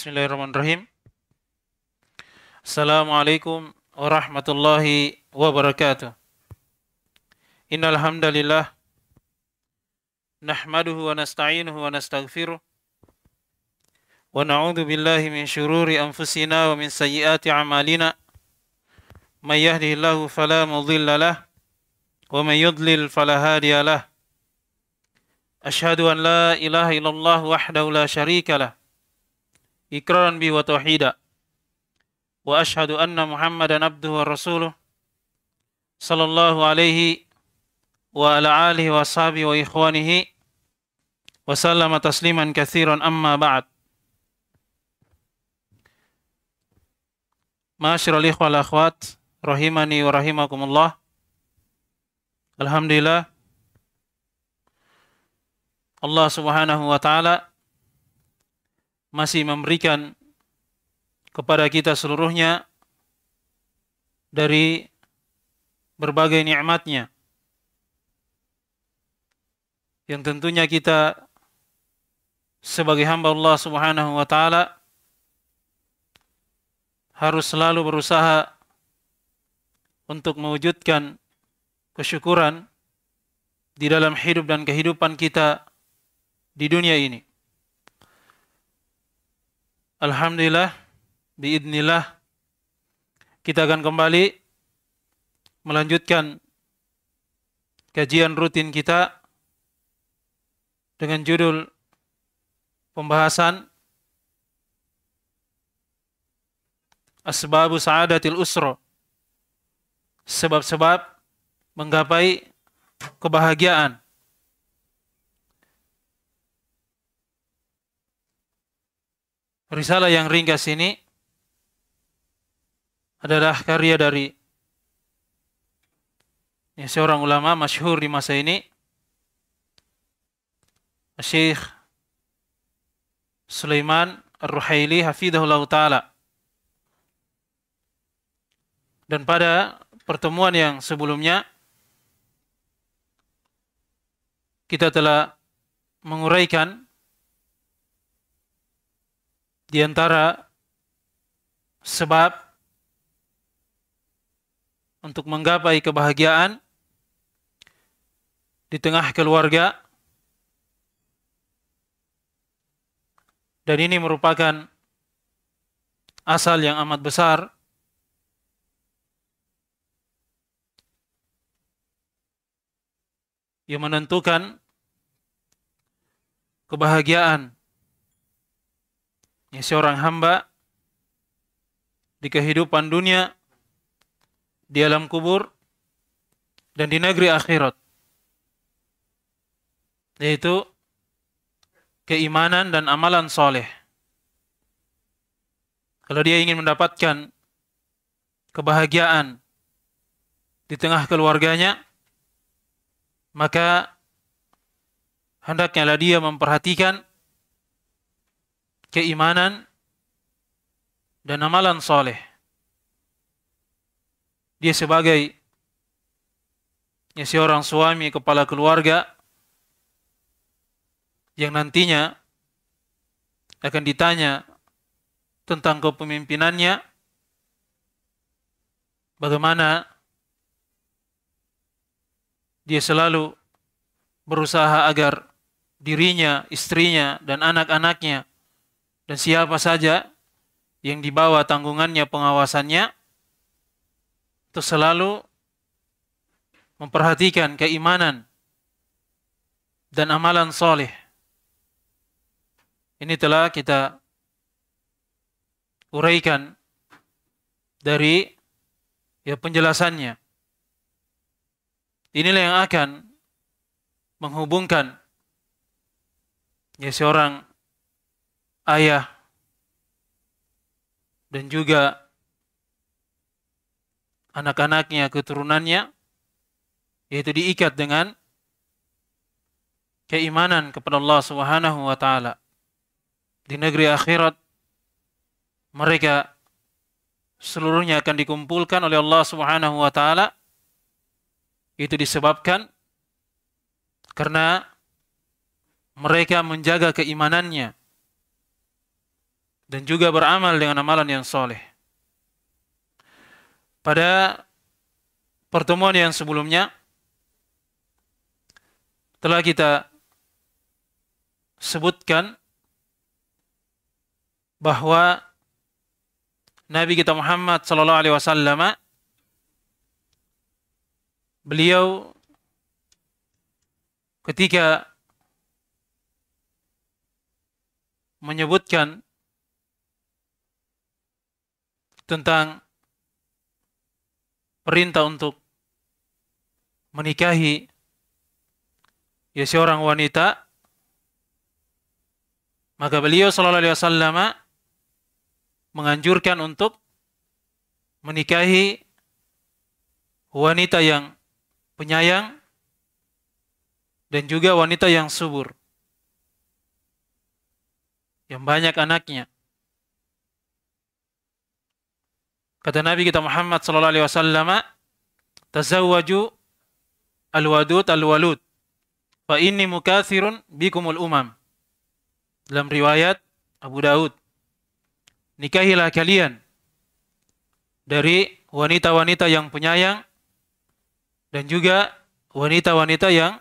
Bismillahirrahmanirrahim. Assalamualaikum warahmatullahi wabarakatuh. Innal hamdalillah nahmaduhu wa nasta'inuhu wa nastaghfiruh wa na'udzu billahi min shururi anfusina wa min sayyiati a'malina. May yahdihillahu fala mudilla lah wa may yudlil fala hadiya lah. Ashhadu an la ilaha illallah wahdahu la syarika lah ikraran bi wa tauhida wa ashhadu anna muhammadan abduhu wa rasuluh sallallahu alaihi wa ala alihi wa sahbihi wa ikhwanihi wa sallama tasliman kathiran amma ba'd Ma'asyiral ikhwah wal akhwat rahimani wa rahimakumullah Alhamdulillah Allah Subhanahu wa taala masih memberikan kepada kita seluruhnya dari berbagai nikmatnya yang tentunya kita sebagai hamba Allah Subhanahu wa taala harus selalu berusaha untuk mewujudkan kesyukuran di dalam hidup dan kehidupan kita di dunia ini. Alhamdulillah, biidnillah, kita akan kembali melanjutkan kajian rutin kita dengan judul pembahasan Asbabu Sa'adatil Usro Sebab-sebab menggapai kebahagiaan Risalah yang ringkas ini adalah karya dari ya, seorang ulama masyhur di masa ini Syekh Sulaiman Ar-Ruhaili hafidahullah taala. Dan pada pertemuan yang sebelumnya kita telah menguraikan di antara sebab untuk menggapai kebahagiaan di tengah keluarga dan ini merupakan asal yang amat besar yang menentukan kebahagiaan ya, seorang hamba di kehidupan dunia, di alam kubur, dan di negeri akhirat. Yaitu keimanan dan amalan soleh. Kalau dia ingin mendapatkan kebahagiaan di tengah keluarganya, maka hendaknya dia memperhatikan keimanan dan amalan soleh. Dia sebagai seorang suami kepala keluarga yang nantinya akan ditanya tentang kepemimpinannya, bagaimana dia selalu berusaha agar dirinya, istrinya, dan anak-anaknya dan siapa saja yang dibawa tanggungannya pengawasannya itu selalu memperhatikan keimanan dan amalan soleh. Ini telah kita uraikan dari ya penjelasannya. Inilah yang akan menghubungkan ya seorang ayah dan juga anak-anaknya, keturunannya, yaitu diikat dengan keimanan kepada Allah Subhanahu wa taala. Di negeri akhirat mereka seluruhnya akan dikumpulkan oleh Allah Subhanahu wa taala. Itu disebabkan karena mereka menjaga keimanannya dan juga beramal dengan amalan yang soleh. Pada pertemuan yang sebelumnya telah kita sebutkan bahwa Nabi kita Muhammad sallallahu alaihi wasallam beliau ketika menyebutkan tentang perintah untuk menikahi ya seorang wanita. Maka beliau sallallahu alaihi wasallam menganjurkan untuk menikahi wanita yang penyayang dan juga wanita yang subur yang banyak anaknya kata Nabi kita Muhammad sallallahu alaihi wasallam tazawwaju alwadud alwalud fa inni mukathirun bikumul umam dalam riwayat Abu Daud nikahilah kalian dari wanita-wanita yang penyayang dan juga wanita-wanita yang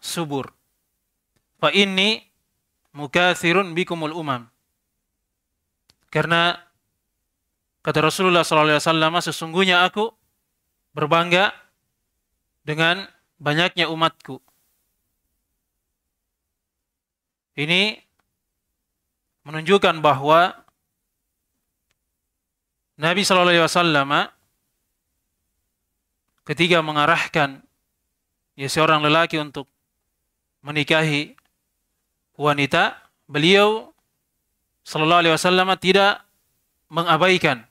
subur. Fa inni mukathirun bikumul umam. Karena kata Rasulullah SAW, sesungguhnya aku berbangga dengan banyaknya umatku. Ini menunjukkan bahwa Nabi Alaihi Wasallam ketika mengarahkan ya seorang lelaki untuk menikahi wanita, beliau Shallallahu Alaihi Wasallam tidak mengabaikan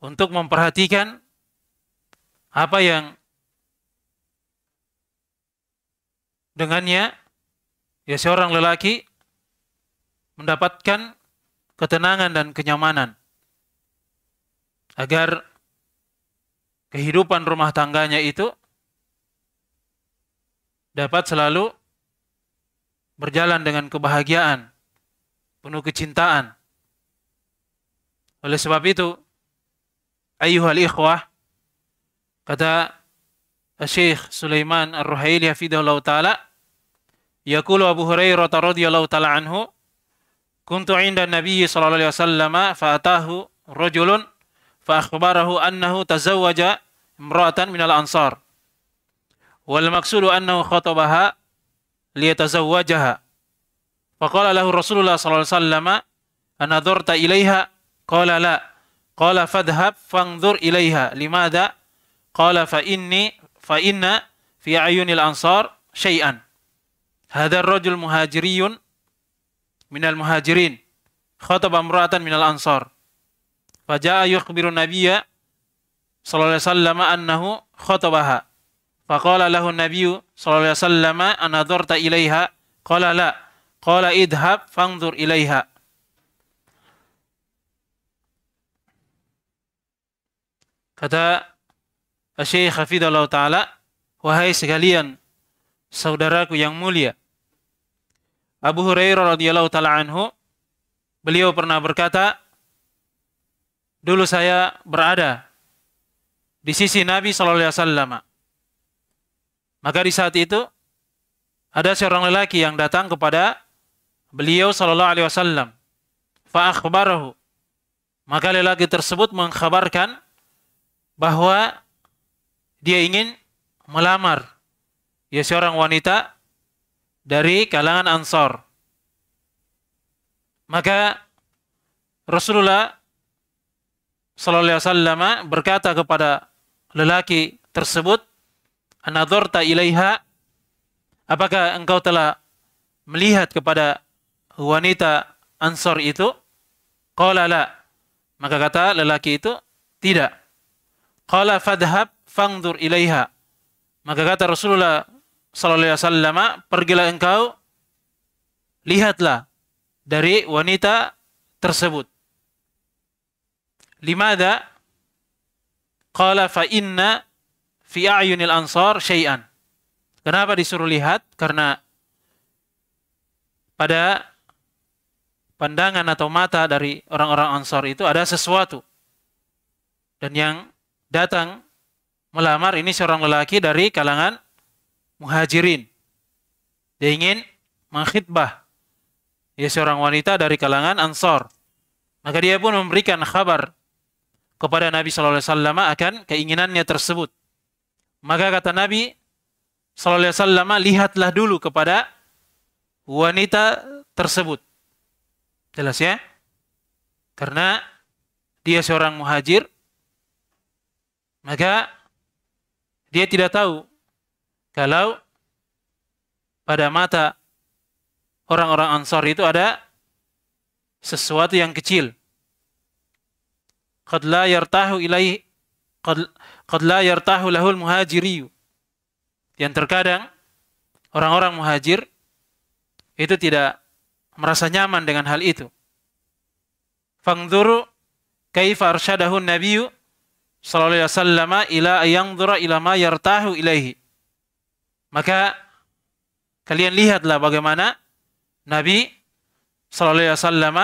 untuk memperhatikan apa yang dengannya ya seorang lelaki mendapatkan ketenangan dan kenyamanan agar kehidupan rumah tangganya itu dapat selalu berjalan dengan kebahagiaan, penuh kecintaan. Oleh sebab itu, ayuhal ikhwah, kata Syekh Sulaiman Ar-Ruhaili hafidhahullah ta'ala, Yaqulu Abu Hurairah radhiyallahu ta'ala anhu, kuntu inda Nabi sallallahu alaihi wasallam fa atahu rajulun fa akhbarahu annahu tazawwaja imra'atan minal ansar wal maqsudu annahu khatabaha liyatazawwajaha faqala lahu Rasulullah sallallahu alaihi wasallam anadharta ilaiha qala la qala fadhhab fanzur ilaiha limada qala fa inni fa inna fi ayunil ansar syai'an hadha ar-rajul muhajiriyun minal muhajirin khataba imra'atan minal ansar Faja'a yukhbiru nabiyya sallallahu alaihi wasallam annahu khatabaha. Faqala lahu nabiyyu sallallahu alaihi wasallam anadharta ilaiha? Qala la. Qala idhab fanzur ilaiha. Kata Syekh Hafidhullah Ta'ala, wahai sekalian saudaraku yang mulia. Abu Hurairah radhiyallahu taala anhu beliau pernah berkata, dulu saya berada di sisi Nabi Shallallahu Alaihi Wasallam. Maka di saat itu ada seorang lelaki yang datang kepada beliau Shallallahu Alaihi Wasallam. Maka lelaki tersebut mengkhabarkan bahwa dia ingin melamar ya seorang wanita dari kalangan Ansor. Maka Rasulullah sallallahu alaihi wasallam berkata kepada lelaki tersebut, "Anadharta ilaiha?" Apakah engkau telah melihat kepada wanita Ansor itu? Qala la. Maka kata lelaki itu, "Tidak." Qala fadhhab fangdur ilaiha. Maka kata Rasulullah sallallahu alaihi wasallam, "Pergilah engkau lihatlah dari wanita tersebut." Limada? Qala fa inna fi a'yunil ansar syai'an. Kenapa disuruh lihat? Karena pada pandangan atau mata dari orang-orang Ansar itu ada sesuatu. Dan yang datang melamar ini seorang lelaki dari kalangan muhajirin. Dia ingin mengkhidbah. Dia seorang wanita dari kalangan Ansar. Maka dia pun memberikan kabar kepada Nabi Wasallam akan keinginannya tersebut. Maka kata Nabi Wasallam, lihatlah dulu kepada wanita tersebut. Jelas ya? Karena dia seorang muhajir, maka dia tidak tahu kalau pada mata orang-orang Ansar itu ada sesuatu yang kecil. Qad la yartahu ilaihi qad, la yartahu lahul muhajiri. Yang terkadang orang-orang muhajir itu tidak merasa nyaman dengan hal itu. Fangduru kaifa arsyadahu nabiyyu sallallahu alaihi wasallam ila ayanzura ila ma yartahu ilaihi. Maka kalian lihatlah bagaimana Nabi sallallahu alaihi wasallam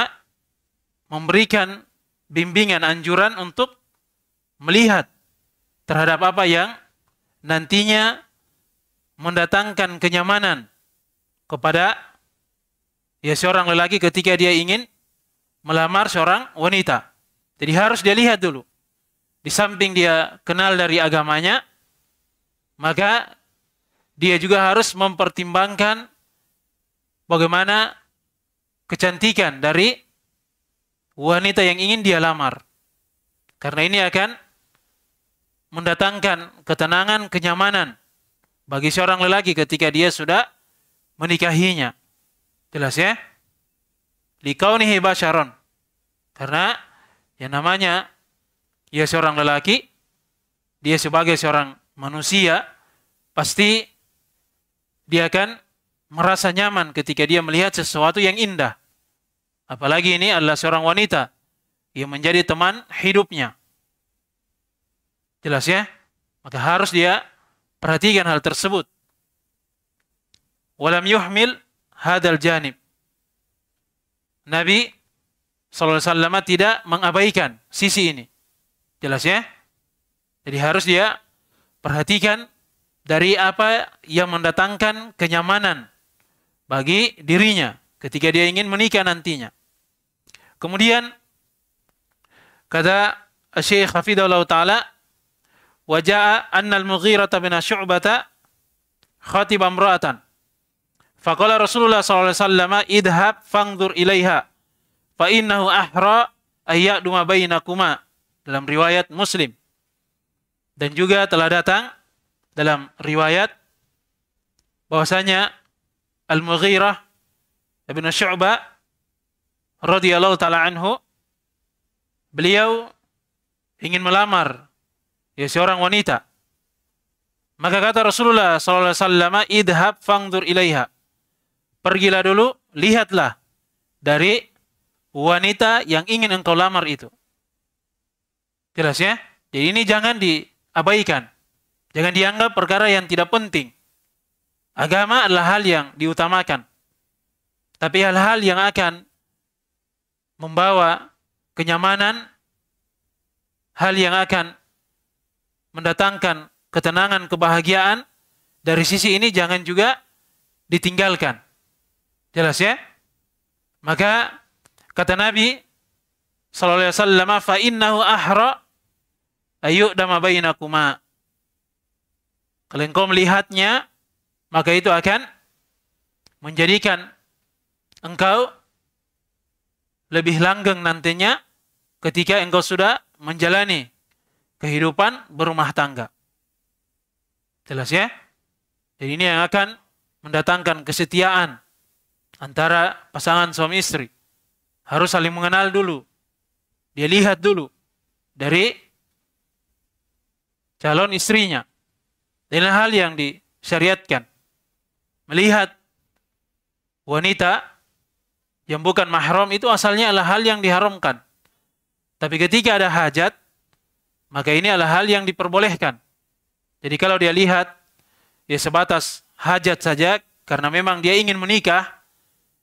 memberikan bimbingan anjuran untuk melihat terhadap apa yang nantinya mendatangkan kenyamanan kepada ya seorang lelaki ketika dia ingin melamar seorang wanita. Jadi harus dia lihat dulu. Di samping dia kenal dari agamanya, maka dia juga harus mempertimbangkan bagaimana kecantikan dari wanita yang ingin dia lamar. Karena ini akan mendatangkan ketenangan, kenyamanan bagi seorang lelaki ketika dia sudah menikahinya. Jelas ya? Likaunihi basyaron. Karena yang namanya ia seorang lelaki, dia sebagai seorang manusia, pasti dia akan merasa nyaman ketika dia melihat sesuatu yang indah. Apalagi ini adalah seorang wanita yang menjadi teman hidupnya. Jelas ya? Maka harus dia perhatikan hal tersebut. Walam yuhmil hadal janib. Nabi SAW tidak mengabaikan sisi ini. Jelas ya? Jadi harus dia perhatikan dari apa yang mendatangkan kenyamanan bagi dirinya ketika dia ingin menikah nantinya. Kemudian kata Syekh Hafidahullah Ta'ala Waja'a anna al-Mughirah bin Syu'bata khatib amra'atan Faqala Rasulullah SAW, idhab fangdur ilaiha. Fa innahu ahra ayyaduma bainakuma. Dalam riwayat Muslim. Dan juga telah datang dalam riwayat bahwasanya Al-Mughirah Ibn Syu'bah radhiyallahu taala anhu beliau ingin melamar ya seorang wanita. Maka kata Rasulullah sallallahu alaihi wasallam, "Idhab fangdur ilaiha." pergilah dulu, lihatlah dari wanita yang ingin engkau lamar itu. Jelas ya? Jadi ini jangan diabaikan. Jangan dianggap perkara yang tidak penting. Agama adalah hal yang diutamakan. Tapi hal-hal yang akan membawa kenyamanan, hal yang akan mendatangkan ketenangan, kebahagiaan, dari sisi ini jangan juga ditinggalkan. Jelas ya? Maka kata Nabi sallallahu alaihi wasallam fa innahu ahra ayyudama bainakuma. Kalau engkau melihatnya, maka itu akan menjadikan engkau lebih langgeng nantinya ketika engkau sudah menjalani kehidupan berumah tangga. Jelas ya? Jadi ini yang akan mendatangkan kesetiaan antara pasangan suami istri. Harus saling mengenal dulu. Dia lihat dulu dari calon istrinya. Ini hal yang disyariatkan. Melihat wanita yang bukan mahram itu asalnya adalah hal yang diharamkan. Tapi ketika ada hajat, maka ini adalah hal yang diperbolehkan. Jadi kalau dia lihat, ya sebatas hajat saja, karena memang dia ingin menikah,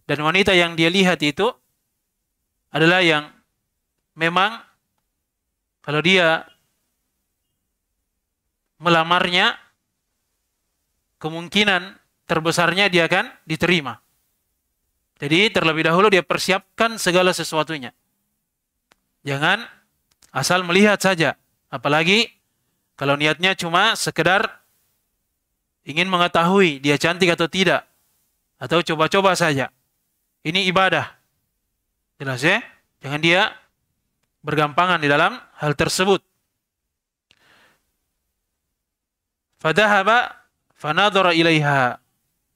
dan wanita yang dia lihat itu adalah yang memang kalau dia melamarnya kemungkinan terbesarnya dia akan diterima. Jadi terlebih dahulu dia persiapkan segala sesuatunya. Jangan asal melihat saja. Apalagi kalau niatnya cuma sekedar ingin mengetahui dia cantik atau tidak. Atau coba-coba saja. Ini ibadah. Jelas ya? Jangan dia bergampangan di dalam hal tersebut. Fadahaba fanadhara ilaiha.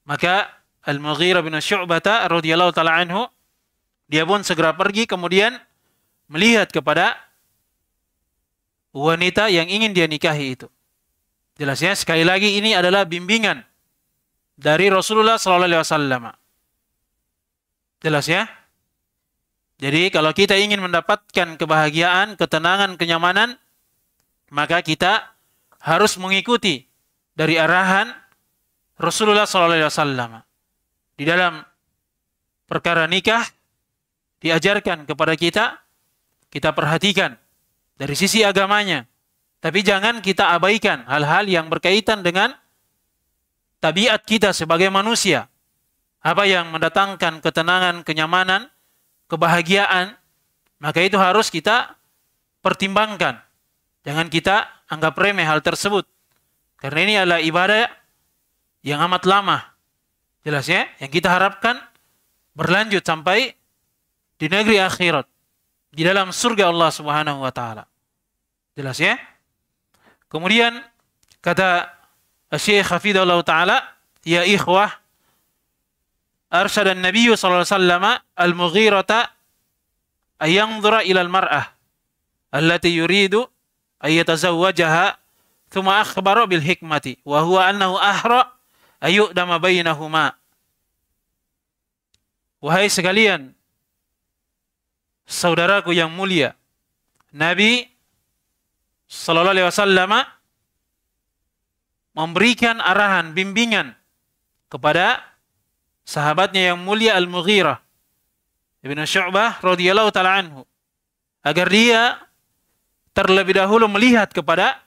Maka Al-Mughirah bin Syu'bah radhiyallahu taala anhu dia pun segera pergi kemudian melihat kepada wanita yang ingin dia nikahi itu. Jelasnya sekali lagi ini adalah bimbingan dari Rasulullah sallallahu alaihi wasallam. Jelas ya? Jadi kalau kita ingin mendapatkan kebahagiaan, ketenangan, kenyamanan, maka kita harus mengikuti dari arahan Rasulullah sallallahu alaihi wasallam di dalam perkara nikah diajarkan kepada kita, kita perhatikan dari sisi agamanya. Tapi jangan kita abaikan hal-hal yang berkaitan dengan tabiat kita sebagai manusia. Apa yang mendatangkan ketenangan, kenyamanan, kebahagiaan, maka itu harus kita pertimbangkan. Jangan kita anggap remeh hal tersebut. Karena ini adalah ibadah yang amat lama Jelas ya? Yang kita harapkan berlanjut sampai di negeri akhirat. Di dalam surga Allah Subhanahu wa taala. Jelas ya? Kemudian kata Syekh Hafidhullah taala, "Ya ikhwah, arsyad an-nabiy sallallahu alaihi wasallam al-mughirata ay yanzura ila al-mar'ah allati yuridu ay yatazawwajaha thumma akhbara bil hikmati wa huwa annahu ahra Ayo dama bainahuma. Wahai sekalian, saudaraku yang mulia, Nabi Sallallahu Alaihi Wasallam memberikan arahan, bimbingan kepada sahabatnya yang mulia Al-Mughirah Ibn Syu'bah radhiyallahu taala anhu agar dia terlebih dahulu melihat kepada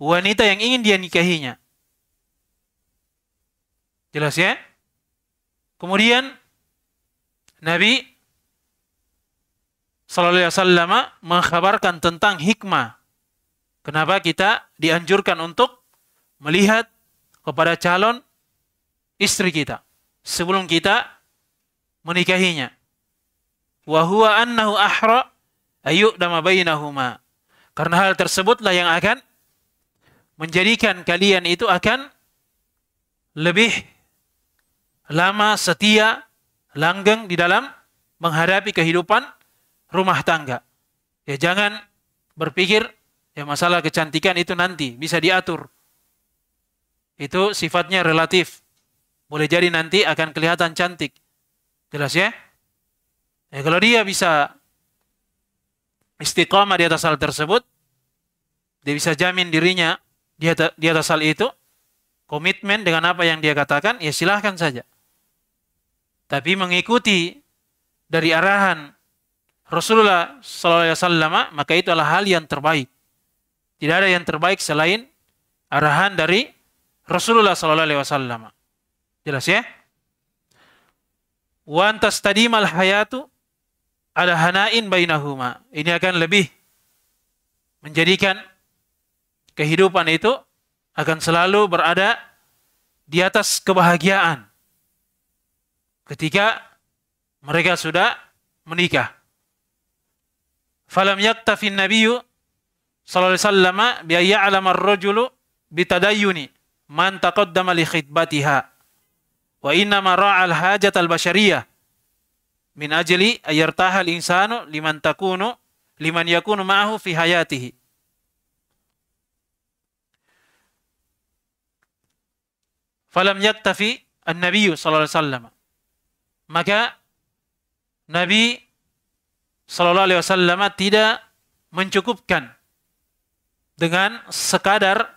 wanita yang ingin dia nikahinya. Jelas ya? Kemudian Nabi Sallallahu Alaihi Wasallam mengkabarkan tentang hikmah. Kenapa kita dianjurkan untuk melihat kepada calon istri kita sebelum kita menikahinya. Wa huwa annahu ahra ayyudama bainahuma. Karena hal tersebutlah yang akan menjadikan kalian itu akan lebih lama, setia, langgeng di dalam menghadapi kehidupan rumah tangga. Ya jangan berpikir ya masalah kecantikan itu nanti bisa diatur. Itu sifatnya relatif. Boleh jadi nanti akan kelihatan cantik. Jelas ya? Ya kalau dia bisa istiqamah di atas hal tersebut, dia bisa jamin dirinya di atas hal itu, komitmen dengan apa yang dia katakan, ya silahkan saja tapi mengikuti dari arahan Rasulullah SAW, maka itu adalah hal yang terbaik. Tidak ada yang terbaik selain arahan dari Rasulullah SAW. Jelas ya? Wa tadimal hayatu ada hanain bainahuma. Ini akan lebih menjadikan kehidupan itu akan selalu berada di atas kebahagiaan ketika mereka sudah menikah. Falam yaktafi nabiyyu sallallahu alaihi wasallam bi ayya'lama ar-rajulu bitadayyuni man taqaddama li khidbatiha wa inna ma ra'al hajat al-bashariyah. Min ajli ayartaha al-insanu liman takunu liman yakunu ma'ahu fi hayatihi. Falam yaktafi an-nabiyyu sallallahu alaihi wasallam. Maka Nabi Shallallahu Alaihi Wasallam tidak mencukupkan dengan sekadar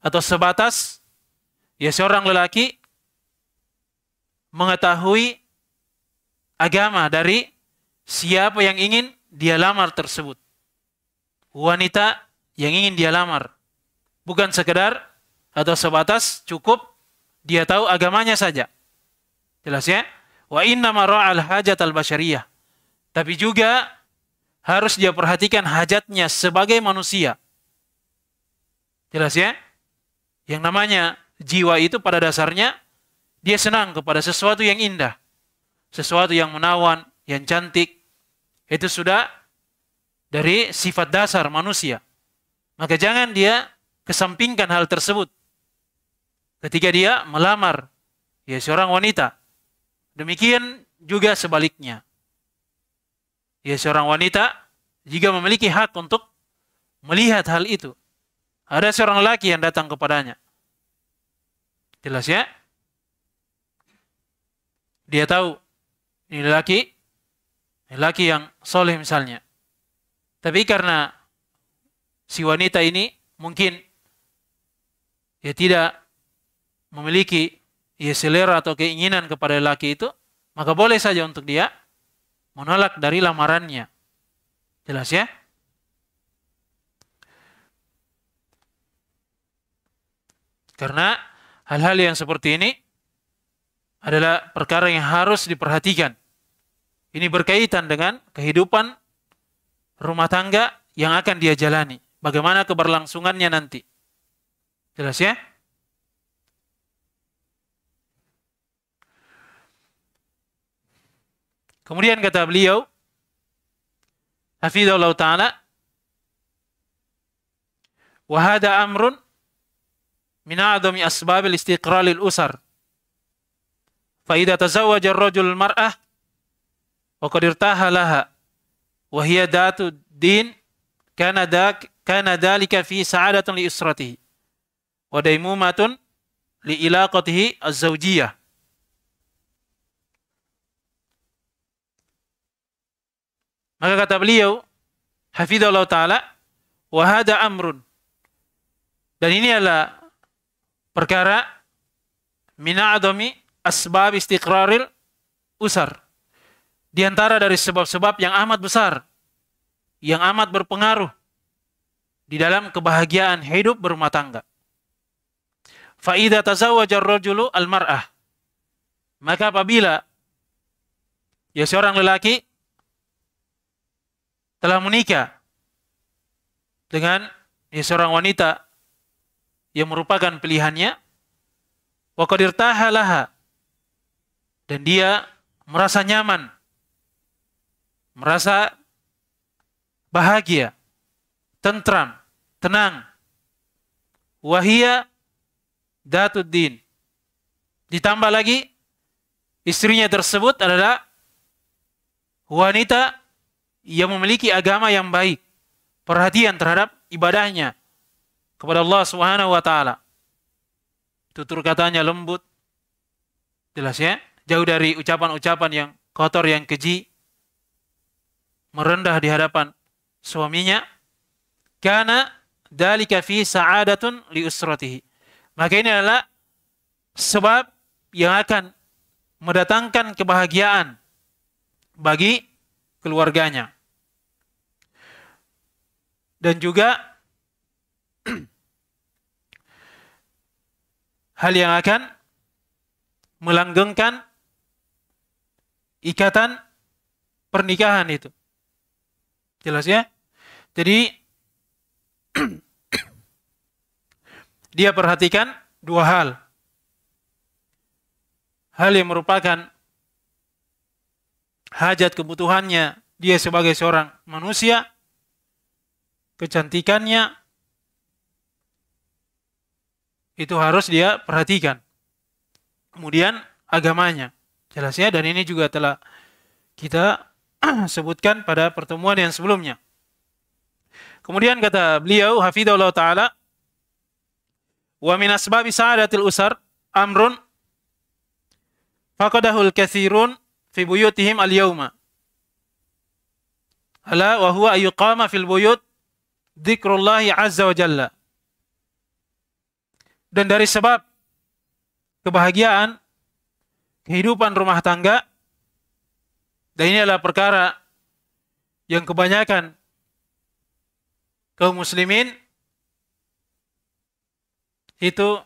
atau sebatas ya seorang lelaki mengetahui agama dari siapa yang ingin dia lamar tersebut. Wanita yang ingin dia lamar. Bukan sekedar atau sebatas cukup dia tahu agamanya saja. Jelas ya? Wa inna mara'al hajat al-bashariyah. Tapi juga harus dia perhatikan hajatnya sebagai manusia. Jelas ya? Yang namanya jiwa itu pada dasarnya dia senang kepada sesuatu yang indah. Sesuatu yang menawan, yang cantik. Itu sudah dari sifat dasar manusia. Maka jangan dia kesampingkan hal tersebut. Ketika dia melamar ya seorang wanita. Demikian juga sebaliknya. Ya seorang wanita jika memiliki hak untuk melihat hal itu. Ada seorang laki yang datang kepadanya. Jelas ya? Dia tahu ini laki, laki yang soleh misalnya. Tapi karena si wanita ini mungkin ya tidak memiliki ya selera atau keinginan kepada laki itu, maka boleh saja untuk dia menolak dari lamarannya. Jelas ya? Karena hal-hal yang seperti ini adalah perkara yang harus diperhatikan. Ini berkaitan dengan kehidupan rumah tangga yang akan dia jalani. Bagaimana keberlangsungannya nanti. Jelas ya? Kemudian kata beliau, Hafidhullah Ta'ala, Wahada amrun min a'dami asbabil istiqralil Fa'idha tazawwaja ar-rajul mar'ah wa qad irtaha laha din kana dak kana dalika fi sa'adatun li usratihi wa daimumatun li ilaqatihi az-zawjiyah Maka kata beliau, hafizallahu taala, wa hada amrun. Dan ini adalah perkara mina adami asbab istiqraril usar. Di antara dari sebab-sebab yang amat besar yang amat berpengaruh di dalam kebahagiaan hidup berumah tangga. Fa'idha tazawwajar rajulu al-mar'ah. Maka apabila ya seorang lelaki telah menikah dengan ya seorang wanita yang merupakan pilihannya, wa laha dan dia merasa nyaman, merasa bahagia, tentram, tenang. Wahia datuddin. Ditambah lagi istrinya tersebut adalah wanita yang memiliki agama yang baik, perhatian terhadap ibadahnya kepada Allah Subhanahu wa taala. Tutur katanya lembut. Jelas ya? Jauh dari ucapan-ucapan yang kotor yang keji. Merendah di hadapan suaminya karena dalika fi sa'adatun li usratihi. Maka ini adalah sebab yang akan mendatangkan kebahagiaan bagi keluarganya. Dan juga hal yang akan melanggengkan ikatan pernikahan itu. Jelas ya? Jadi dia perhatikan dua hal. Hal yang merupakan hajat kebutuhannya dia sebagai seorang manusia, kecantikannya, itu harus dia perhatikan. Kemudian agamanya. Jelas ya, dan ini juga telah kita sebutkan pada pertemuan yang sebelumnya. Kemudian kata beliau hafizahullah taala wa min asbabi sa'adatil usar amrun faqadahul katsirun fi buyutihim al yauma ala wa huwa ayuqama fil buyut dzikrullah azza wa jalla dan dari sebab kebahagiaan kehidupan rumah tangga dan ini adalah perkara yang kebanyakan kaum muslimin itu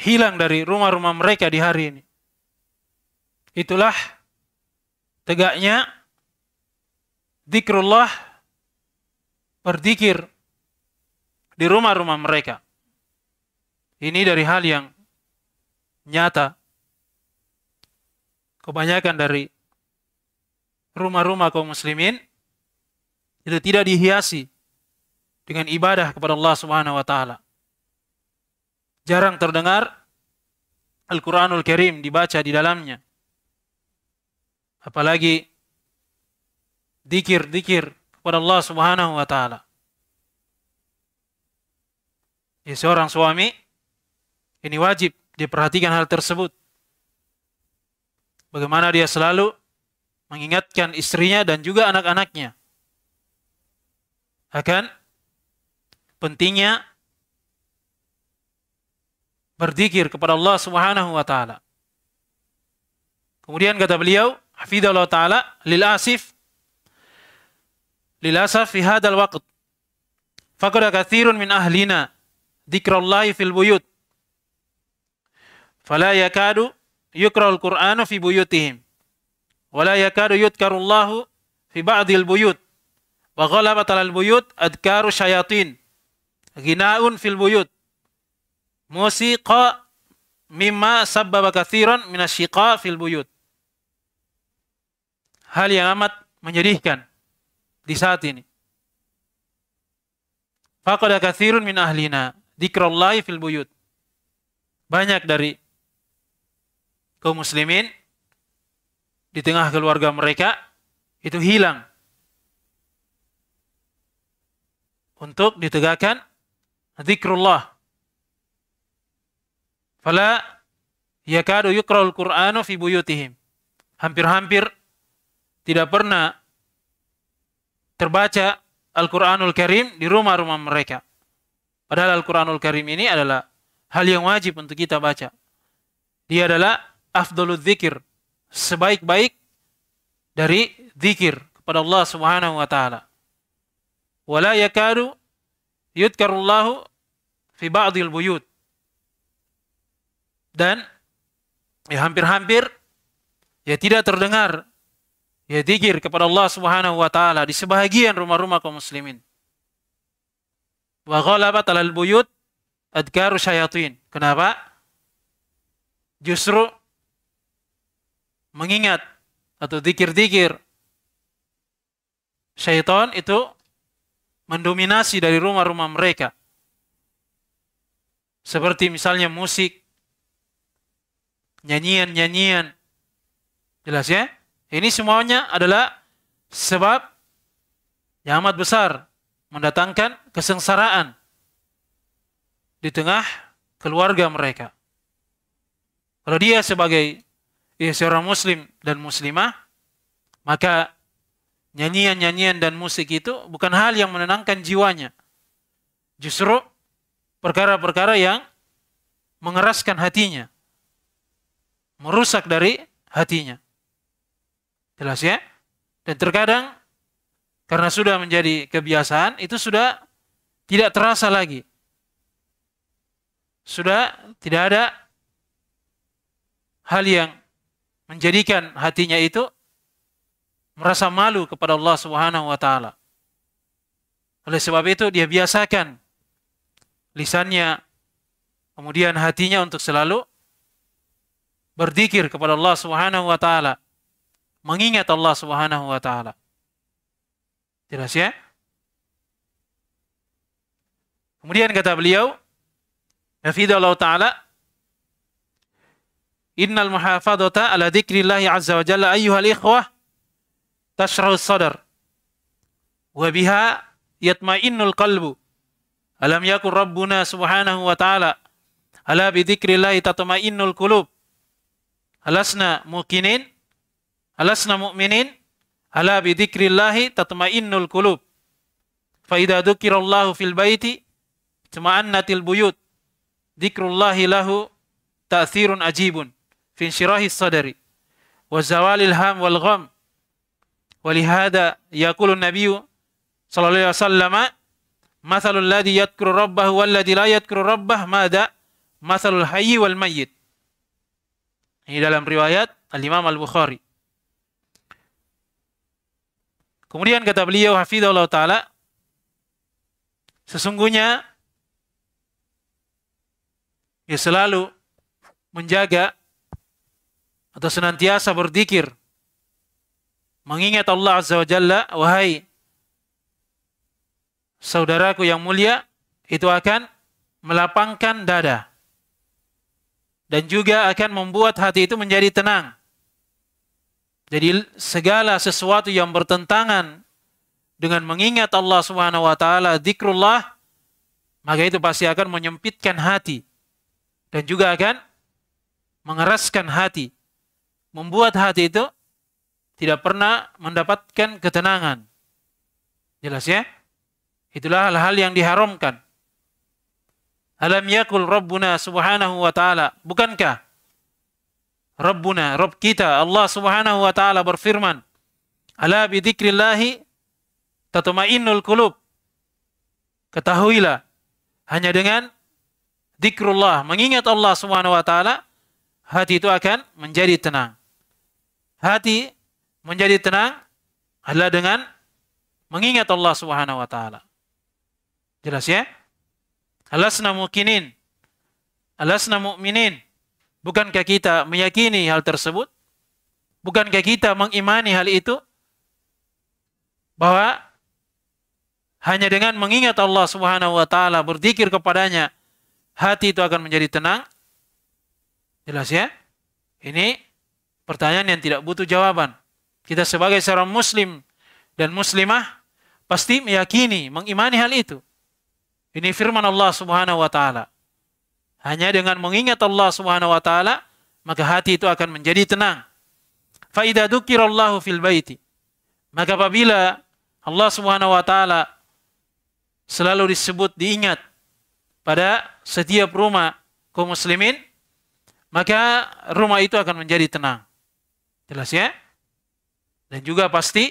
hilang dari rumah-rumah mereka di hari ini. Itulah tegaknya zikrullah berzikir di rumah-rumah mereka. Ini dari hal yang nyata. Kebanyakan dari rumah-rumah kaum muslimin itu tidak dihiasi dengan ibadah kepada Allah Subhanahu wa taala. Jarang terdengar Al-Qur'anul Karim dibaca di dalamnya. Apalagi dikir-dikir kepada Allah Subhanahu wa taala. Ya, seorang suami ini wajib diperhatikan hal tersebut. Bagaimana dia selalu mengingatkan istrinya dan juga anak-anaknya akan pentingnya berzikir kepada Allah Subhanahu wa taala. Kemudian kata beliau, hafizallahu taala lil asif lil asaf fi hadzal waqt faqad katsirun min ahlina dzikrallahi fil buyut fala yakadu yukra'ul qur'anu fi buyutihim. Wala yakadu yudkarullahu fi ba'dil buyut. Wa ghalabat alal buyut adkaru syayatin. Ghinaun fil buyut. Musiqa mimma sabbaba kathiran minasyiqa fil buyut. Hal yang amat menyedihkan di saat ini. Faqada kathirun min ahlina dzikrallahi fil buyut. Banyak dari kaum muslimin di tengah keluarga mereka itu hilang untuk ditegakkan zikrullah. Fala yakadu yukra'ul Qur'anu fi buyutihim. Hampir-hampir tidak pernah terbaca Al-Quranul Karim di rumah-rumah mereka. Padahal Al-Quranul Karim ini adalah hal yang wajib untuk kita baca. Dia adalah afdolul zikir, sebaik-baik dari zikir kepada Allah Subhanahu wa taala. Wala yakadu yudkarullahu fi ba'dil buyut. Dan ya hampir-hampir ya tidak terdengar ya dikir kepada Allah Subhanahu wa taala di sebahagian rumah-rumah kaum muslimin. Wa ghalabat alal buyut adkaru syayatin. Kenapa? Justru mengingat atau dikir-dikir syaitan itu mendominasi dari rumah-rumah mereka. Seperti misalnya musik, nyanyian-nyanyian. Jelas ya? Ini semuanya adalah sebab yang amat besar mendatangkan kesengsaraan di tengah keluarga mereka. Kalau dia sebagai ya, seorang muslim dan muslimah, maka nyanyian-nyanyian dan musik itu bukan hal yang menenangkan jiwanya. Justru perkara-perkara yang mengeraskan hatinya. Merusak dari hatinya. Jelas ya? Dan terkadang karena sudah menjadi kebiasaan itu sudah tidak terasa lagi. Sudah tidak ada hal yang menjadikan hatinya itu merasa malu kepada Allah Subhanahu wa taala. Oleh sebab itu dia biasakan lisannya kemudian hatinya untuk selalu berzikir kepada Allah Subhanahu wa taala. Mengingat Allah Subhanahu wa taala. Jelas ya? Kemudian kata beliau, Allah taala Innal muhafadata ala dzikrillah azza wa jalla ayyuhal ikhwah tashrahu sadar wa biha yatma'innul qalbu alam yakun rabbuna subhanahu wa ta'ala ala bi dzikrillahi tatma'innul qulub alasna muqinin alasna mu'minin ala bi dzikrillahi tatma'innul qulub. Fa idza dzukirallahu fil baiti tuma'annatil buyut dzikrullahi lahu ta'thirun ajibun fi insyirahi sadari wa zawalil Walihada yaqulu Nabi sallallahu alaihi wasallam Mathalul ladhi yadkuru rabbah wal ladhi la yadkuru rabbah mada mathalul hayyi wal mayyit. Ini dalam riwayat Al-Imam Al-Bukhari. Kemudian kata beliau hafizahullah taala sesungguhnya ya selalu menjaga atau senantiasa berzikir. Mengingat Allah Azza wa Jalla wahai saudaraku yang mulia itu akan melapangkan dada. Dan juga akan membuat hati itu menjadi tenang. Jadi segala sesuatu yang bertentangan dengan mengingat Allah Subhanahu wa taala, zikrullah, maka itu pasti akan menyempitkan hati dan juga akan mengeraskan hati, membuat hati itu tidak pernah mendapatkan ketenangan. Jelas ya? Itulah hal-hal yang diharamkan. Alam yakul Rabbuna subhanahu wa ta'ala. Bukankah Rabbuna, Rabb kita, Allah Subhanahu wa taala berfirman, "Ala bi dzikrillahi tatmainnul qulub." Ketahuilah, hanya dengan zikrullah, mengingat Allah Subhanahu wa taala, hati itu akan menjadi tenang. Hati menjadi tenang adalah dengan mengingat Allah Subhanahu wa taala. Jelas ya? Alasna mukinin. Alasna mu'minin. Bukankah kita meyakini hal tersebut? Bukankah kita mengimani hal itu? Bahwa hanya dengan mengingat Allah Subhanahu wa taala, berzikir kepadanya, hati itu akan menjadi tenang? Jelas ya? Ini pertanyaan yang tidak butuh jawaban. Kita sebagai seorang muslim dan muslimah pasti meyakini, mengimani hal itu. Ini firman Allah Subhanahu wa taala. Hanya dengan mengingat Allah Subhanahu wa taala, maka hati itu akan menjadi tenang. Fa idza fil baiti. Maka apabila Allah Subhanahu wa taala selalu disebut diingat pada setiap rumah kaum muslimin, maka rumah itu akan menjadi tenang. Jelas ya? Dan juga pasti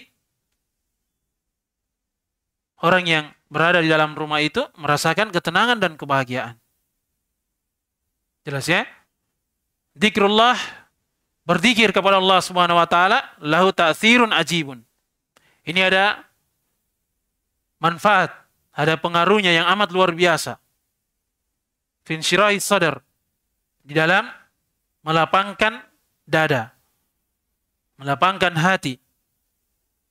orang yang berada di dalam rumah itu merasakan ketenangan dan kebahagiaan. Jelas ya? Zikrullah berzikir kepada Allah Subhanahu wa taala lahu ta'thirun ajibun. Ini ada manfaat, ada pengaruhnya yang amat luar biasa. Finshirai sadar di dalam melapangkan dada, melapangkan hati,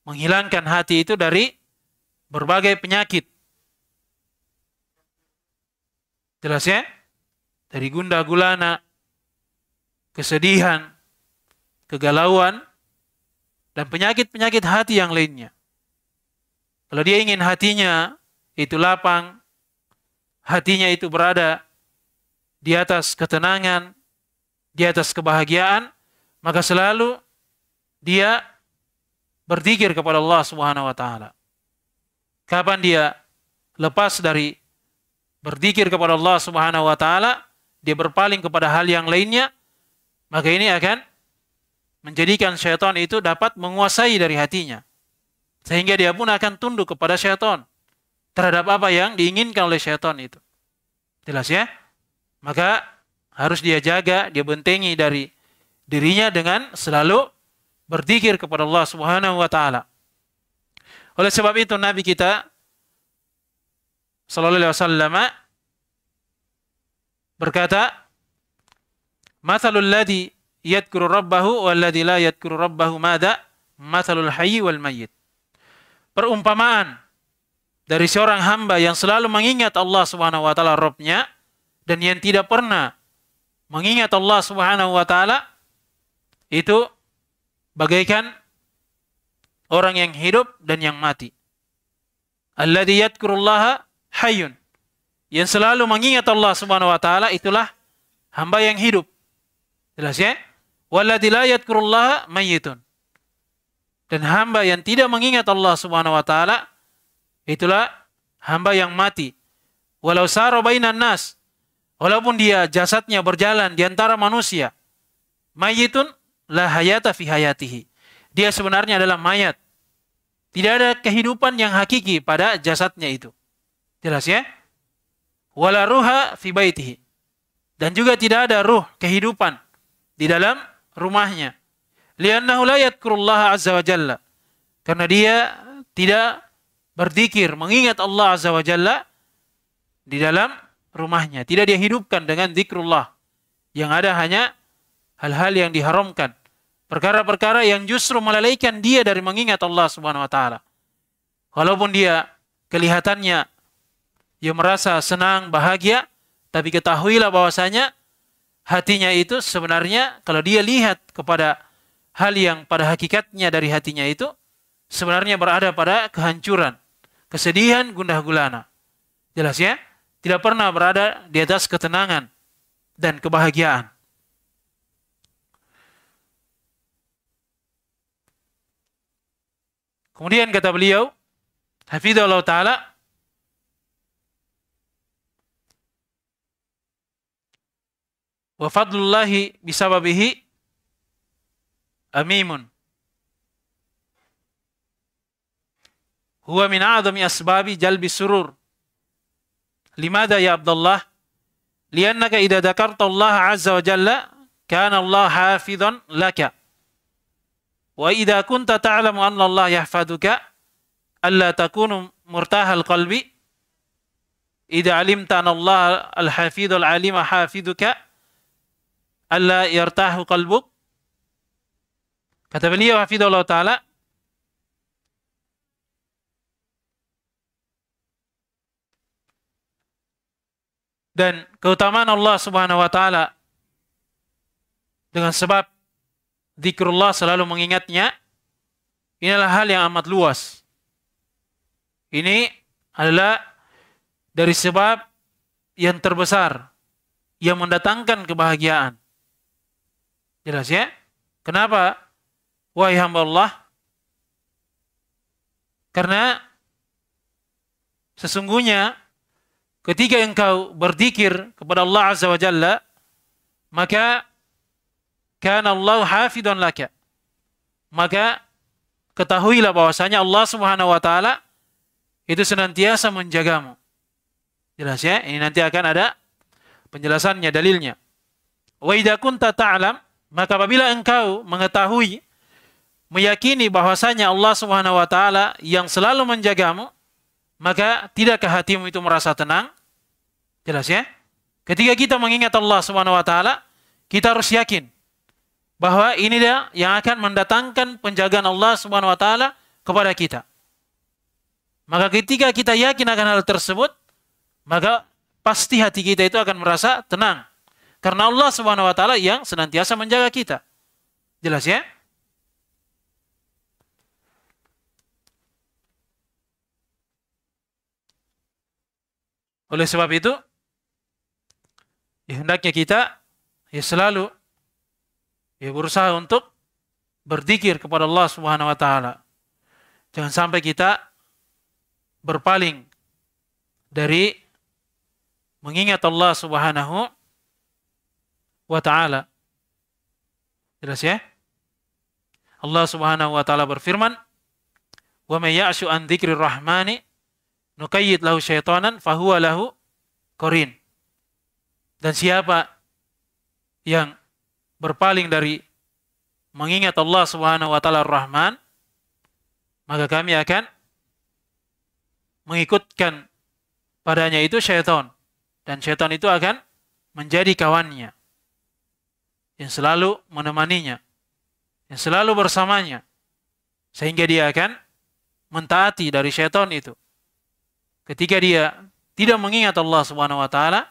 menghilangkan hati itu dari berbagai penyakit. Jelas ya? dari gundah gulana, kesedihan, kegalauan, dan penyakit-penyakit hati yang lainnya. Kalau dia ingin hatinya itu lapang, hatinya itu berada di atas ketenangan, di atas kebahagiaan, maka selalu dia berzikir kepada Allah Subhanahu wa taala. Kapan dia lepas dari berzikir kepada Allah Subhanahu wa taala, dia berpaling kepada hal yang lainnya, maka ini akan menjadikan syaitan itu dapat menguasai dari hatinya. Sehingga dia pun akan tunduk kepada syaitan terhadap apa yang diinginkan oleh syaitan itu. Jelas ya? Maka harus dia jaga, dia bentengi dari dirinya dengan selalu berzikir kepada Allah Subhanahu wa taala. Oleh sebab itu Nabi kita sallallahu alaihi wasallam berkata, "Mathalul ladzi yadhkuru rabbahu wal ladzi la yadhkuru rabbahu mada? Mathalul hayyi wal mayyit." Perumpamaan dari seorang hamba yang selalu mengingat Allah Subhanahu wa taala Rabbnya dan yang tidak pernah mengingat Allah Subhanahu wa taala itu bagaikan orang yang hidup dan yang mati. Alladzi yadhkurullaha hayyun yang selalu mengingat Allah Subhanahu wa taala itulah hamba yang hidup. Jelas ya? Walladzi la yadhkurullaha mayyitun. Dan hamba yang tidak mengingat Allah Subhanahu wa taala itulah hamba yang mati. Walau sara bainan nas. Walaupun dia jasadnya berjalan di antara manusia. Mayyitun la hayata fi hayatihi. Dia sebenarnya adalah mayat. Tidak ada kehidupan yang hakiki pada jasadnya itu. Jelas ya? Wala ruha fi baitihi. Dan juga tidak ada ruh kehidupan di dalam rumahnya. Liannahu la yadkurullaha azza wa jalla. Karena dia tidak berzikir, mengingat Allah azza wa jalla di dalam rumahnya. Tidak dia hidupkan dengan zikrullah. Yang ada hanya hal-hal yang diharamkan. Perkara-perkara yang justru melalaikan dia dari mengingat Allah Subhanahu wa taala. Walaupun dia kelihatannya dia merasa senang, bahagia, tapi ketahuilah bahwasanya hatinya itu sebenarnya kalau dia lihat kepada hal yang pada hakikatnya dari hatinya itu sebenarnya berada pada kehancuran, kesedihan, gundah gulana. Jelas ya? Tidak pernah berada di atas ketenangan dan kebahagiaan. Kemudian kata beliau, Hafidhullah Ta'ala, wa fadlullahi bisababihi amimun. Huwa min a'zami asbabi jalbi surur. Limada ya Abdullah? Liannaka idza dzakarta Allah azza wa jalla kana Allah hafizan laka. Wa idza kunta ta'lamu anna Allah yahfaduka alla takunu murtahal qalbi. Idza alimta anna Allah al-hafidhul alima hafiduka alla yartahu qalbuk. Kata beliau hafidhullah taala dan keutamaan Allah Subhanahu wa taala dengan sebab zikrullah selalu mengingatnya, inilah hal yang amat luas. Ini adalah dari sebab yang terbesar yang mendatangkan kebahagiaan. Jelas ya? Kenapa? Wahai hamba Allah. Karena sesungguhnya ketika engkau berzikir kepada Allah Azza wa Jalla, maka kana Allah hafidun laka. Maka ketahuilah bahwasanya Allah Subhanahu wa taala itu senantiasa menjagamu. Jelas ya? Ini nanti akan ada penjelasannya, dalilnya. Wa idza kunta ta'lam, maka apabila engkau mengetahui meyakini bahwasanya Allah Subhanahu wa taala yang selalu menjagamu, maka tidakkah hatimu itu merasa tenang? Jelas ya? Ketika kita mengingat Allah Subhanahu wa taala, kita harus yakin bahwa ini dia yang akan mendatangkan penjagaan Allah Subhanahu wa taala kepada kita. Maka ketika kita yakin akan hal tersebut, maka pasti hati kita itu akan merasa tenang. Karena Allah Subhanahu wa taala yang senantiasa menjaga kita. Jelas ya? Oleh sebab itu, ya hendaknya kita ya selalu ya berusaha untuk berzikir kepada Allah Subhanahu wa taala. Jangan sampai kita berpaling dari mengingat Allah Subhanahu wa taala. Jelas ya? Allah Subhanahu wa taala berfirman, "Wa may ya'shu an dzikrir rahmani nuqayyid lahu syaitanan fahuwa lahu qarin." Dan siapa yang berpaling dari mengingat Allah Subhanahu wa taala Rahman, maka kami akan mengikutkan padanya itu syaitan dan syaitan itu akan menjadi kawannya yang selalu menemaninya, yang selalu bersamanya sehingga dia akan mentaati dari syaitan itu. Ketika dia tidak mengingat Allah Subhanahu wa taala,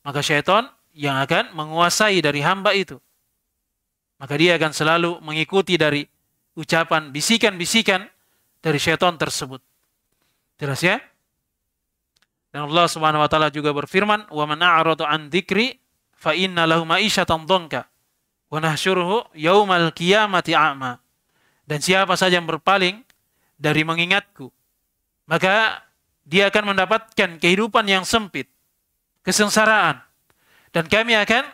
maka syaitan yang akan menguasai dari hamba itu maka dia akan selalu mengikuti dari ucapan bisikan-bisikan dari syaitan tersebut. Jelas ya? Dan Allah Subhanahu wa taala juga berfirman, "Wa man a'rada an dzikri fa inna lahu ma'isyatan dhanka wa nahsyuruhu yaumal qiyamati a'ma." Dan siapa saja yang berpaling dari mengingatku, maka dia akan mendapatkan kehidupan yang sempit, kesengsaraan. Dan kami akan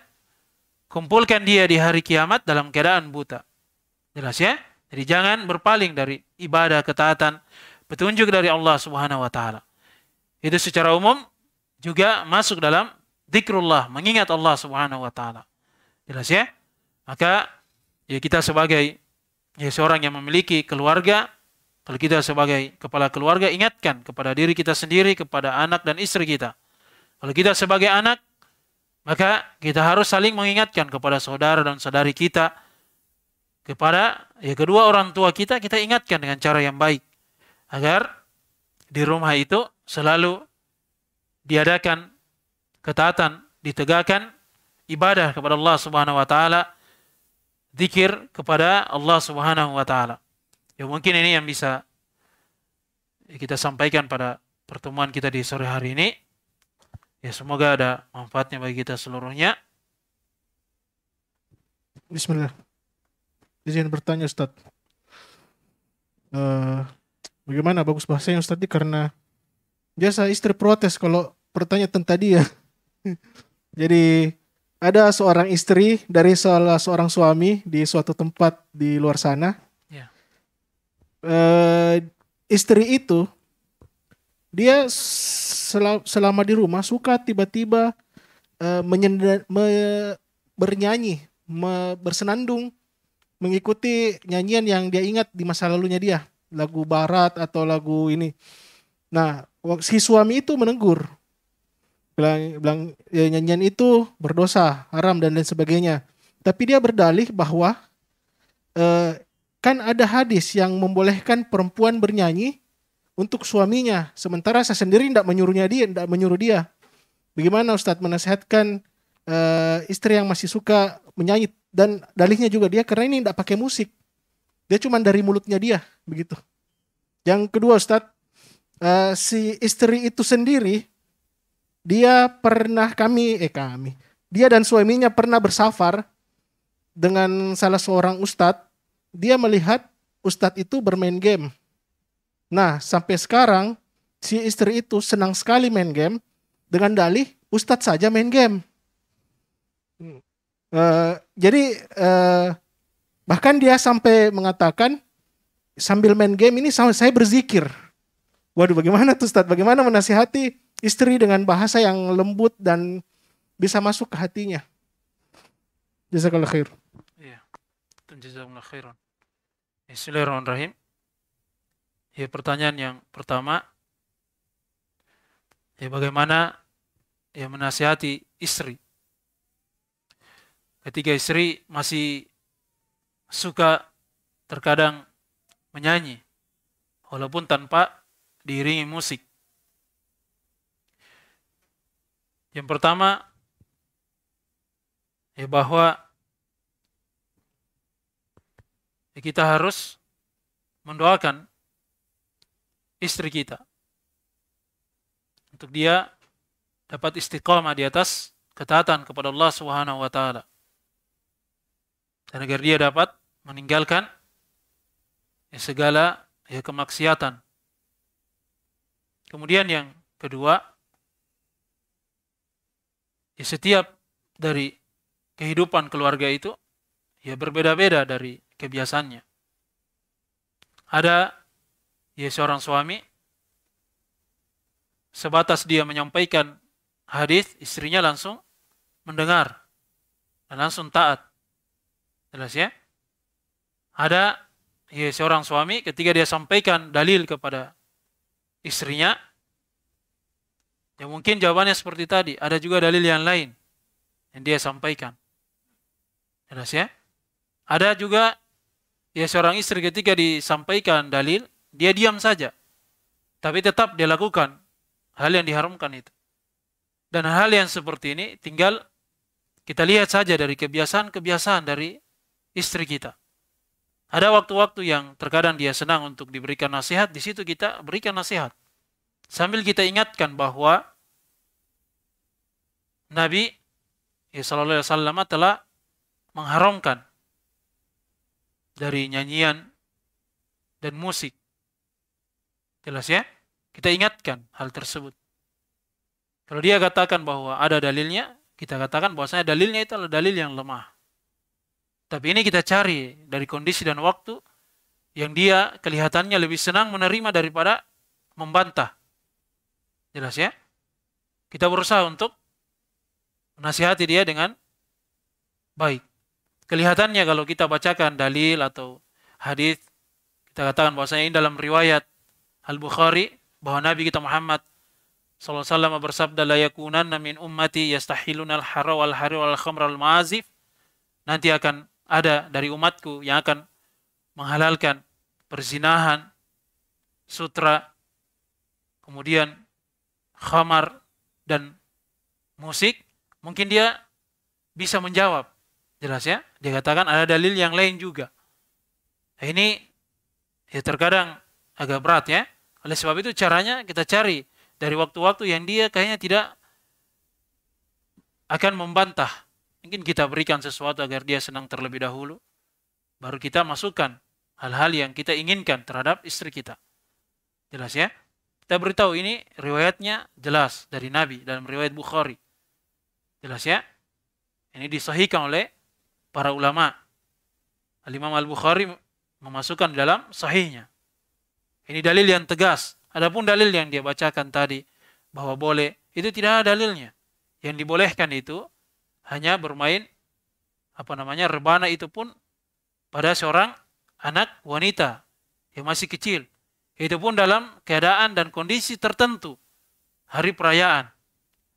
kumpulkan dia di hari kiamat dalam keadaan buta. Jelas ya? Jadi jangan berpaling dari ibadah, ketaatan, petunjuk dari Allah Subhanahu wa taala. Itu secara umum juga masuk dalam zikrullah, mengingat Allah Subhanahu wa taala. Jelas ya? Maka ya kita sebagai ya seorang yang memiliki keluarga, kalau kita sebagai kepala keluarga ingatkan kepada diri kita sendiri, kepada anak dan istri kita. Kalau kita sebagai anak, maka kita harus saling mengingatkan kepada saudara dan saudari kita kepada ya kedua orang tua kita kita ingatkan dengan cara yang baik agar di rumah itu selalu diadakan ketaatan, ditegakkan ibadah kepada Allah Subhanahu wa taala, zikir kepada Allah Subhanahu wa taala. Ya mungkin ini yang bisa kita sampaikan pada pertemuan kita di sore hari ini. Ya semoga ada manfaatnya bagi kita seluruhnya. Bismillah. Izin bertanya Ustaz. Uh, bagaimana bagus bahasanya Ustaz karena biasa istri protes kalau pertanyaan tadi ya. Jadi ada seorang istri dari salah seorang suami di suatu tempat di luar sana. Ya. Uh, istri itu dia selama di rumah suka tiba-tiba uh, me, bernyanyi, me, bersenandung mengikuti nyanyian yang dia ingat di masa lalunya dia, lagu barat atau lagu ini. Nah, si suami itu menegur. Bilang, bilang ya, nyanyian itu berdosa, haram dan lain sebagainya. Tapi dia berdalih bahwa eh, kan ada hadis yang membolehkan perempuan bernyanyi untuk suaminya, sementara saya sendiri tidak menyuruhnya dia, tidak menyuruh dia. Bagaimana Ustadz menasehatkan uh, istri yang masih suka menyanyi dan dalihnya juga dia karena ini tidak pakai musik. Dia cuma dari mulutnya dia begitu. Yang kedua Ustadz, uh, si istri itu sendiri dia pernah kami eh kami dia dan suaminya pernah bersafar dengan salah seorang ustadz. Dia melihat ustadz itu bermain game. Nah sampai sekarang si istri itu senang sekali main game dengan dalih ustadz saja main game. Uh, jadi uh, bahkan dia sampai mengatakan sambil main game ini saya berzikir. Waduh, bagaimana tuh Ustaz? Bagaimana menasihati istri dengan bahasa yang lembut dan bisa masuk ke hatinya? Jazakallah khair. Iya. Jazakallah khairan. Bismillahirrahmanirrahim. Ya, pertanyaan yang pertama ya bagaimana ya menasihati istri ketika istri masih suka terkadang menyanyi walaupun tanpa diiringi musik. Yang pertama ya bahwa ya kita harus mendoakan istri kita untuk dia dapat istiqamah di atas ketaatan kepada Allah Subhanahu wa taala dan agar dia dapat meninggalkan ya, segala ya, kemaksiatan. Kemudian yang kedua, ya, setiap dari kehidupan keluarga itu ya berbeda-beda dari kebiasaannya. Ada ya seorang suami sebatas dia menyampaikan hadis istrinya langsung mendengar dan langsung taat Jelas ya? Ada ya, seorang suami ketika dia sampaikan dalil kepada istrinya, ya mungkin jawabannya seperti tadi. Ada juga dalil yang lain yang dia sampaikan. Jelas ya? Ada juga ya seorang istri ketika disampaikan dalil, dia diam saja. Tapi tetap dia lakukan hal yang diharamkan itu. Dan hal yang seperti ini tinggal kita lihat saja dari kebiasaan-kebiasaan dari istri kita. Ada waktu-waktu yang terkadang dia senang untuk diberikan nasihat, di situ kita berikan nasihat. Sambil kita ingatkan bahwa Nabi ya sallallahu alaihi wasallam telah mengharamkan dari nyanyian dan musik. Jelas ya? Kita ingatkan hal tersebut. Kalau dia katakan bahwa ada dalilnya, kita katakan bahwasanya dalilnya itu adalah dalil yang lemah. Tapi ini kita cari dari kondisi dan waktu yang dia kelihatannya lebih senang menerima daripada membantah. Jelas ya? Kita berusaha untuk menasihati dia dengan baik. Kelihatannya kalau kita bacakan dalil atau hadis kita katakan bahwasanya ini dalam riwayat Al-Bukhari bahwa Nabi kita Muhammad SAW bersabda la yakunanna min ummati yastahiluna al-hara wal hari wal khamra al mazif nanti akan ada dari umatku yang akan menghalalkan perzinahan sutra kemudian khamar dan musik. Mungkin dia bisa menjawab. Jelas ya? Dia katakan ada dalil yang lain juga. Nah, ini ya terkadang agak berat ya oleh sebab itu caranya kita cari dari waktu-waktu yang dia kayaknya tidak akan membantah. Mungkin kita berikan sesuatu agar dia senang terlebih dahulu. Baru kita masukkan hal-hal yang kita inginkan terhadap istri kita. Jelas ya? Kita beritahu ini riwayatnya jelas dari Nabi dalam riwayat Bukhari. Jelas ya? Ini disahihkan oleh para ulama. Al-Imam Al-Bukhari memasukkan dalam sahihnya. Ini dalil yang tegas Adapun dalil yang dia bacakan tadi bahwa boleh, itu tidak ada dalilnya. Yang dibolehkan itu hanya bermain apa namanya rebana itu pun pada seorang anak wanita yang masih kecil. Itu pun dalam keadaan dan kondisi tertentu hari perayaan.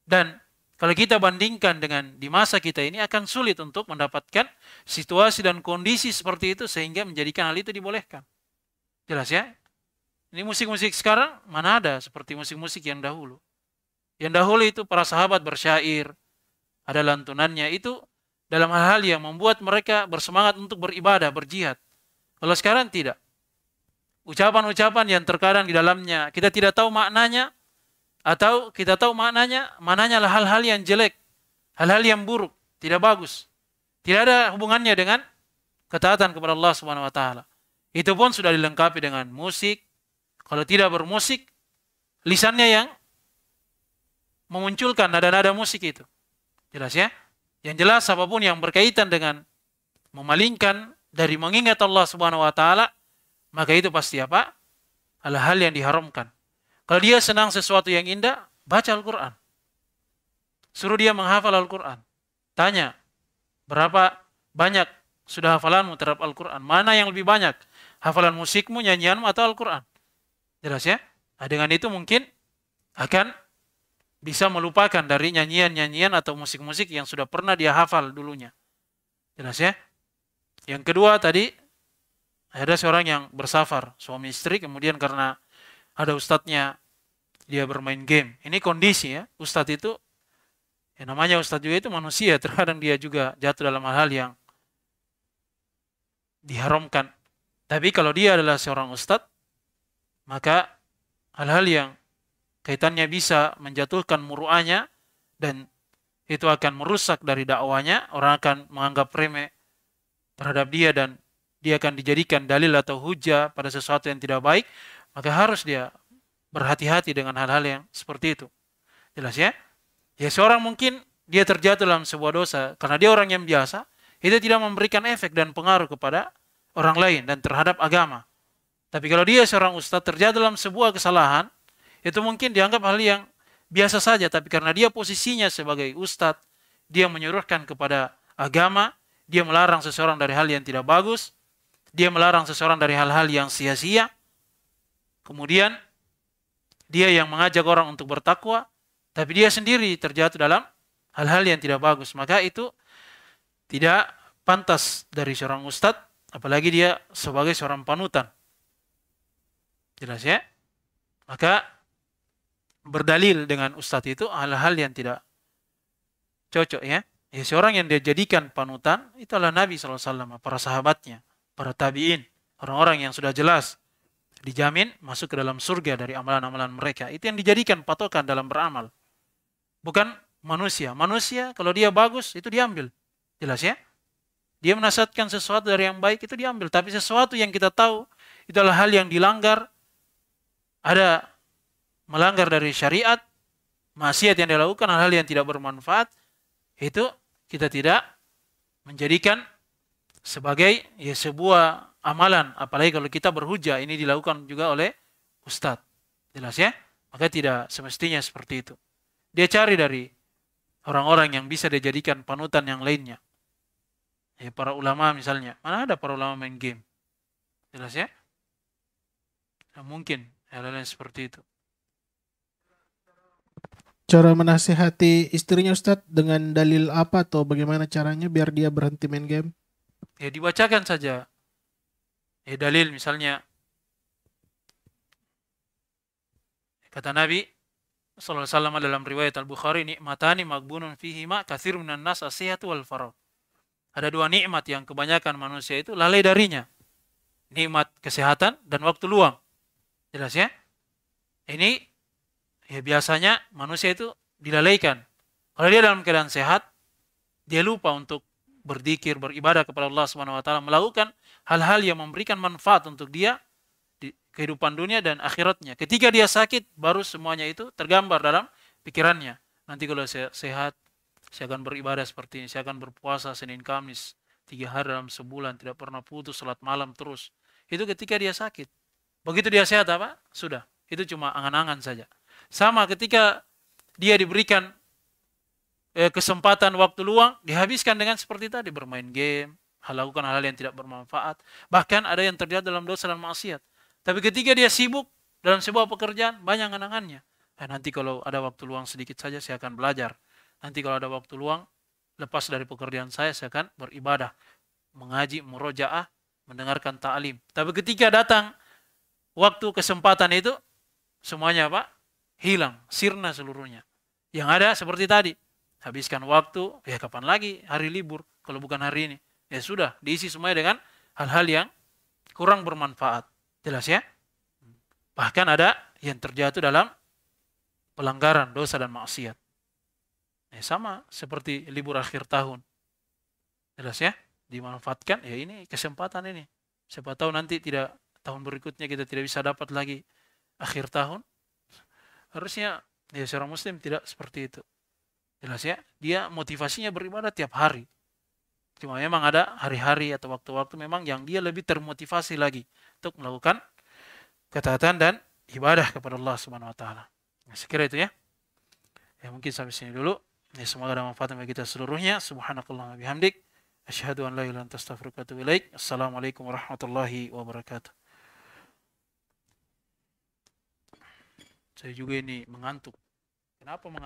Dan kalau kita bandingkan dengan di masa kita ini akan sulit untuk mendapatkan situasi dan kondisi seperti itu sehingga menjadikan hal itu dibolehkan. Jelas ya? Ini musik-musik sekarang mana ada seperti musik-musik yang dahulu. Yang dahulu itu para sahabat bersyair, ada lantunannya itu dalam hal-hal yang membuat mereka bersemangat untuk beribadah, berjihad. Kalau sekarang tidak. Ucapan-ucapan yang terkadang di dalamnya kita tidak tahu maknanya atau kita tahu maknanya, maknanya adalah hal-hal yang jelek, hal-hal yang buruk, tidak bagus. Tidak ada hubungannya dengan ketaatan kepada Allah Subhanahu wa. Itu pun sudah dilengkapi dengan musik, kalau tidak bermusik, lisannya yang memunculkan nada-nada musik itu. Jelas ya? Yang jelas apa pun yang berkaitan dengan memalingkan dari mengingat Allah Subhanahu wa taala, maka itu pasti apa? Hal-hal yang diharamkan. Kalau dia senang sesuatu yang indah, baca Al-Qur'an. Suruh dia menghafal Al-Qur'an. Tanya, berapa banyak sudah hafalanmu terhadap Al-Qur'an? Mana yang lebih banyak? Hafalan musikmu, nyanyianmu atau Al-Qur'an? Jelas ya? Nah, dengan itu mungkin akan bisa melupakan dari nyanyian-nyanyian atau musik-musik yang sudah pernah dia hafal dulunya. Jelas ya? Yang kedua tadi ada seorang yang bersafar, suami istri, kemudian karena ada ustadznya dia bermain game. Ini kondisi ya, ustadz itu yang namanya ustadz juga itu manusia, terkadang dia juga jatuh dalam hal-hal yang diharamkan. Tapi kalau dia adalah seorang ustadz, maka hal-hal yang kaitannya bisa menjatuhkan muruahnya dan itu akan merusak dari dakwanya, orang akan menganggap remeh terhadap dia dan dia akan dijadikan dalil atau hujah pada sesuatu yang tidak baik, maka harus dia berhati-hati dengan hal-hal yang seperti itu. Jelas ya? Ya seorang mungkin dia terjatuh dalam sebuah dosa karena dia orang yang biasa, itu tidak memberikan efek dan pengaruh kepada orang lain dan terhadap agama. Tapi kalau dia seorang ustadz terjadi dalam sebuah kesalahan, itu mungkin dianggap hal yang biasa saja. Tapi karena dia posisinya sebagai ustadz, dia menyuruhkan kepada agama, dia melarang seseorang dari hal yang tidak bagus, dia melarang seseorang dari hal-hal yang sia-sia. Kemudian dia yang mengajak orang untuk bertakwa, tapi dia sendiri terjatuh dalam hal-hal yang tidak bagus. Maka itu tidak pantas dari seorang ustadz, apalagi dia sebagai seorang panutan. Jelas ya? Maka berdalil dengan ustadz itu hal-hal yang tidak cocok ya. Ya seorang yang dia jadikan panutan itu adalah Nabi SAW, para sahabatnya, para tabi'in, orang-orang yang sudah jelas dijamin masuk ke dalam surga dari amalan-amalan mereka. Itu yang dijadikan patokan dalam beramal. Bukan manusia. Manusia kalau dia bagus itu diambil. Jelas ya? Dia menasihatkan sesuatu dari yang baik itu diambil. Tapi sesuatu yang kita tahu itu adalah hal yang dilanggar ada melanggar dari syariat, maksiat yang dilakukan, hal-hal yang tidak bermanfaat, itu kita tidak menjadikan sebagai ya sebuah amalan. Apalagi kalau kita berhujah, ini dilakukan juga oleh ustadz. Jelas ya? Maka tidak semestinya seperti itu. Dia cari dari orang-orang yang bisa dijadikan panutan yang lainnya. Ya, para ulama misalnya. Mana ada para ulama main game? Jelas ya? Nah, mungkin hal-hal seperti itu. Cara menasehati istrinya Ustadz dengan dalil apa atau bagaimana caranya biar dia berhenti main game? Ya dibacakan saja. Ya dalil misalnya kata Nabi sallallahu alaihi wasallam dalam riwayat Al-Bukhari nikmatani magbunun ma katsir minan nas asihatu wal farah. Ada dua nikmat yang kebanyakan manusia itu lalai darinya. Nikmat kesehatan dan waktu luang. Jelas ya? Ini ya biasanya manusia itu dilalaikan. Kalau dia dalam keadaan sehat, dia lupa untuk berzikir, beribadah kepada Allah Subhanahu wa taala, melakukan hal-hal yang memberikan manfaat untuk dia di kehidupan dunia dan akhiratnya. Ketika dia sakit, baru semuanya itu tergambar dalam pikirannya. Nanti kalau saya sehat, saya akan beribadah seperti ini, saya akan berpuasa Senin Kamis, tiga hari dalam sebulan, tidak pernah putus, salat malam terus. Itu ketika dia sakit. Begitu dia sehat apa? Sudah. Itu cuma angan-angan saja. Sama ketika dia diberikan eh, kesempatan waktu luang, dihabiskan dengan seperti tadi, bermain game, lakukan hal-hal yang tidak bermanfaat. Bahkan ada yang terlihat dalam dosa dan maksiat. Tapi ketika dia sibuk dalam sebuah pekerjaan, banyak angan-angannya. Eh, nanti kalau ada waktu luang sedikit saja, saya akan belajar. Nanti kalau ada waktu luang, lepas dari pekerjaan saya, saya akan beribadah. Mengaji, murojaah, mendengarkan ta'lim. Tapi ketika datang waktu kesempatan itu, semuanya apa? hilang, sirna seluruhnya. Yang ada seperti tadi, habiskan waktu, ya kapan lagi hari libur kalau bukan hari ini. Ya sudah, diisi semuanya dengan hal-hal yang kurang bermanfaat. Jelas ya? Bahkan ada yang terjatuh dalam pelanggaran dosa dan maksiat. Ya, sama seperti libur akhir tahun. Jelas ya? Dimanfaatkan, ya ini kesempatan ini. Siapa tahu nanti tidak tahun berikutnya kita tidak bisa dapat lagi akhir tahun, Harusnya ya seorang muslim tidak seperti itu. Jelas ya, dia motivasinya beribadah tiap hari. Cuma memang ada hari-hari atau waktu-waktu memang yang dia lebih termotivasi lagi untuk melakukan ketaatan dan ibadah kepada Allah Subhanahu wa taala. Nah, sekira itu ya. Ya mungkin sampai sini dulu. Ya, semoga ada manfaat bagi kita seluruhnya. Subhanakallah wa bihamdik. Asyhadu an la ilaha illa anta astaghfiruka wa atubu. Assalamualaikum warahmatullahi wabarakatuh. Saya juga ini mengantuk. Kenapa mengantuk?